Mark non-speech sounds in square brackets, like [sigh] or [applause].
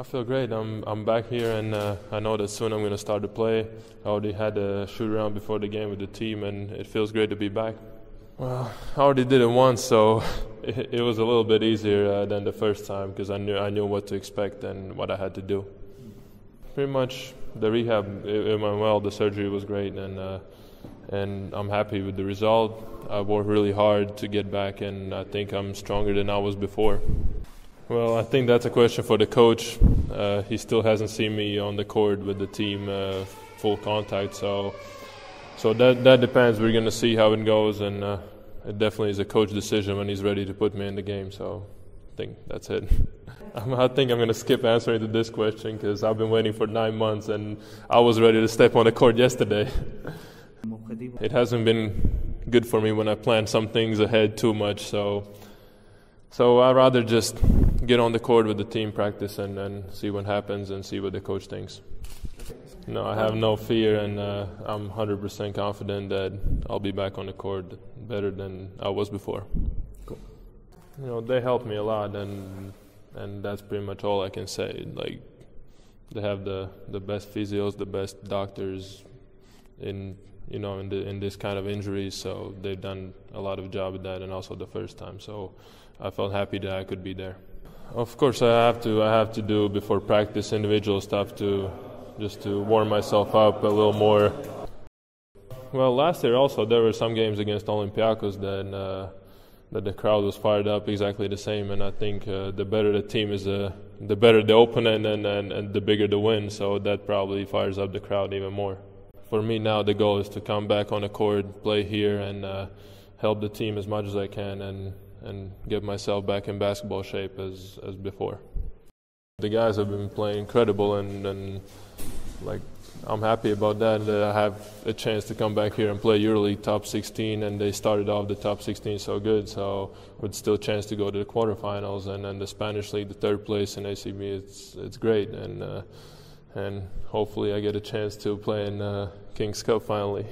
I feel great. I'm I'm back here, and uh, I know that soon I'm going to start to play. I already had a shoot around before the game with the team, and it feels great to be back. Well, I already did it once, so [laughs] it, it was a little bit easier uh, than the first time because I knew I knew what to expect and what I had to do. Pretty much, the rehab it, it went well. The surgery was great, and uh, and I'm happy with the result. I worked really hard to get back, and I think I'm stronger than I was before. Well, I think that's a question for the coach. Uh, he still hasn't seen me on the court with the team uh, full contact, so so that that depends. We're going to see how it goes, and uh, it definitely is a coach decision when he's ready to put me in the game. So I think that's it. [laughs] I think I'm going to skip answering to this question because I've been waiting for nine months, and I was ready to step on the court yesterday. [laughs] it hasn't been good for me when I plan some things ahead too much, so. So I'd rather just get on the court with the team practice and, and see what happens and see what the coach thinks. No, I have no fear, and uh, I'm 100% confident that I'll be back on the court better than I was before. Cool. You know, they helped me a lot, and and that's pretty much all I can say. Like, they have the the best physios, the best doctors in you know in the in this kind of injuries, so they've done a lot of job with that, and also the first time. So I felt happy that I could be there. Of course, I have to. I have to do before practice individual stuff to just to warm myself up a little more. Well, last year also there were some games against Olympiacos that uh, that the crowd was fired up exactly the same, and I think uh, the better the team is, uh, the better the opponent, and, and, and the bigger the win. So that probably fires up the crowd even more. For me now, the goal is to come back on the court, play here, and uh, help the team as much as I can, and and get myself back in basketball shape as as before. The guys have been playing incredible, and, and like I'm happy about that. That I have a chance to come back here and play EuroLeague top 16, and they started off the top 16 so good. So with still a chance to go to the quarterfinals, and then the Spanish league, the third place in ACB, it's it's great, and uh, and hopefully I get a chance to play in uh, Kings Cup finally.